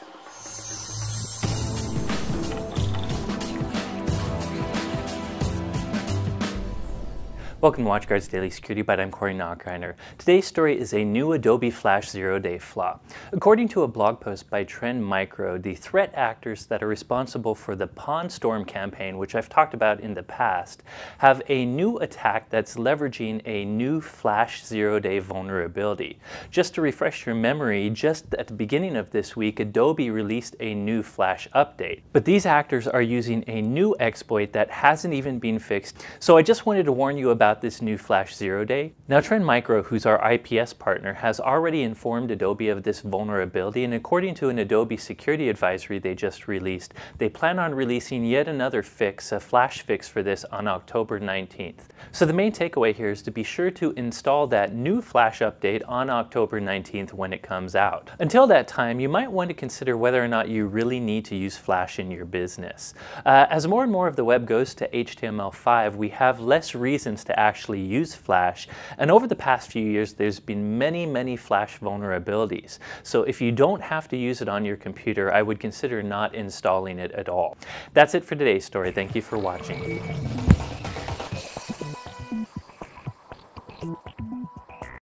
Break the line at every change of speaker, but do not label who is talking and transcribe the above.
よし! Welcome to WatchGuard's Daily Security Byte. I'm Corey Nachreiner. Today's story is a new Adobe Flash zero-day flaw. According to a blog post by Trend Micro, the threat actors that are responsible for the Pawn Storm campaign, which I've talked about in the past, have a new attack that's leveraging a new Flash zero-day vulnerability. Just to refresh your memory, just at the beginning of this week, Adobe released a new Flash update. But these actors are using a new exploit that hasn't even been fixed. So I just wanted to warn you about about this new Flash Zero Day? Now Trend Micro, who's our IPS partner, has already informed Adobe of this vulnerability and according to an Adobe security advisory they just released, they plan on releasing yet another fix, a flash fix for this on October 19th. So the main takeaway here is to be sure to install that new Flash update on October 19th when it comes out. Until that time, you might want to consider whether or not you really need to use Flash in your business. Uh, as more and more of the web goes to HTML5, we have less reasons actually use Flash. And over the past few years, there's been many, many Flash vulnerabilities. So if you don't have to use it on your computer, I would consider not installing it at all. That's it for today's story. Thank you for watching.